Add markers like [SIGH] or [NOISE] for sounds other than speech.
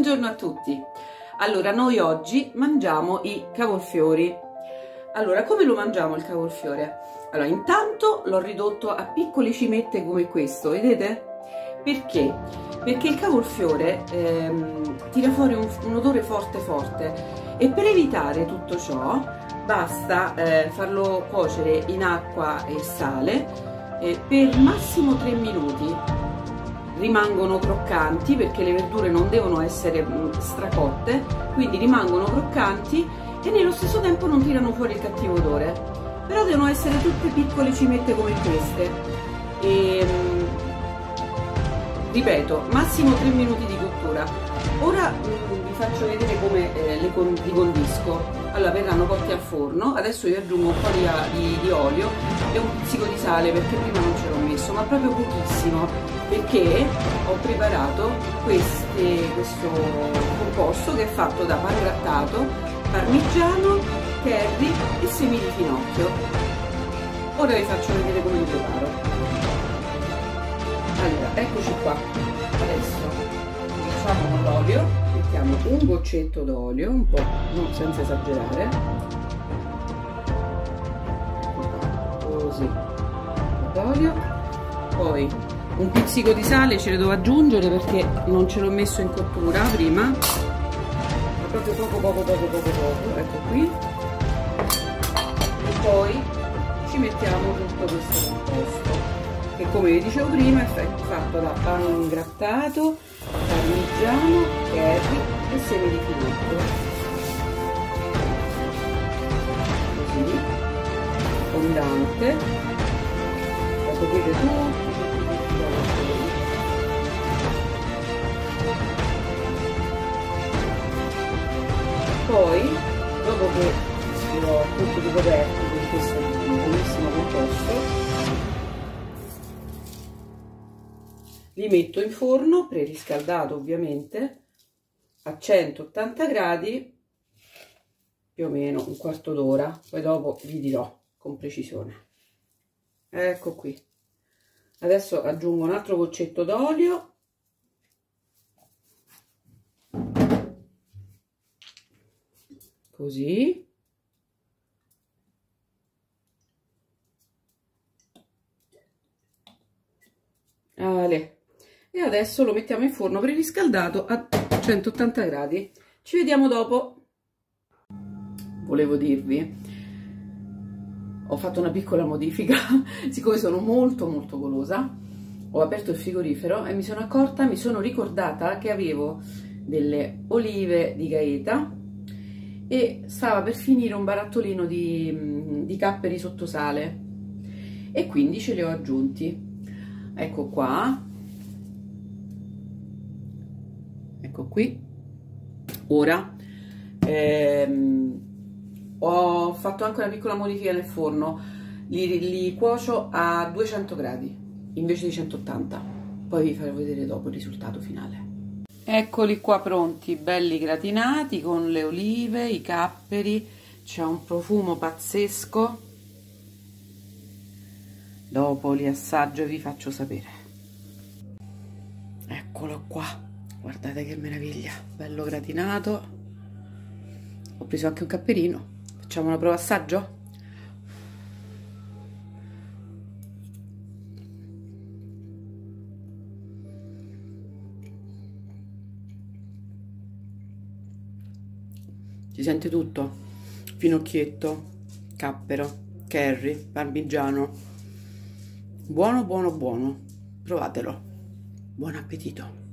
Buongiorno a tutti. Allora, noi oggi mangiamo i cavolfiori. Allora, come lo mangiamo il cavolfiore? Allora, intanto l'ho ridotto a piccole cimette come questo, vedete? Perché? Perché il cavolfiore ehm, tira fuori un, un, odore forte forte e per evitare tutto ciò basta eh, farlo cuocere in acqua e sale eh, per massimo 3 minuti rimangono croccanti perché le verdure non devono essere mm, stracotte, quindi rimangono croccanti e nello stesso tempo non tirano fuori il cattivo odore. Però devono essere tutte piccole cimette come queste. E, mm, ripeto, massimo 3 minuti di cottura. Ora mm, vi faccio vedere come eh, li condisco. Allora verranno cotti al forno, adesso io aggiungo un po' di, di, di olio e un pizzico di sale perché prima non ce l'ho messo, ma proprio pochissimo perché ho preparato queste, questo composto che è fatto da pan grattato, parmigiano, curry e semi di finocchio. Ora vi faccio vedere come li preparo. Allora, eccoci qua. Adesso facciamo l'olio, mettiamo un goccetto d'olio, un po', non senza esagerare. Così, d'olio, poi un pizzico di sale ce le devo aggiungere perché non ce l'ho messo in cottura prima. Proprio poco poco poco poco poco. Ecco qui. E poi ci mettiamo tutto questo composto che come vi dicevo prima è fatto da pan grattato parmigiano, curry e semi di finocchio così. Fondante. Lo potete tutto poi dopo che l'ho tutto ricoperto con questo li metto in forno preriscaldato ovviamente a 180 gradi più o meno un quarto d'ora poi dopo vi dirò con precisione. Ecco qui. Adesso aggiungo un altro goccetto d'olio. Così. Ale. E adesso lo mettiamo in forno preriscaldato a 180 gradi. Ci vediamo dopo. Volevo dirvi ho fatto una piccola modifica [LAUGHS] siccome sono molto molto golosa ho aperto il frigorifero e mi sono accorta mi sono ricordata che avevo delle olive di gaeta e stava per finire un barattolino di, di capperi sotto sale e quindi ce li ho aggiunti. Ecco qua ecco qui. Ora ehm, ho fatto anche una piccola modifica nel forno. Li, li cuocio a 200 gradi invece di 180 poi vi farò vedere dopo il risultato finale. Eccoli qua pronti, belli gratinati con le olive, i capperi, c'è un profumo pazzesco. Dopo li assaggio e vi faccio sapere. Eccolo qua, guardate che meraviglia, bello gratinato. Ho preso anche un capperino, facciamo una prova assaggio? si sente tutto. Finocchietto cappero curry parmigiano. Buono buono buono. Provatelo. Buon appetito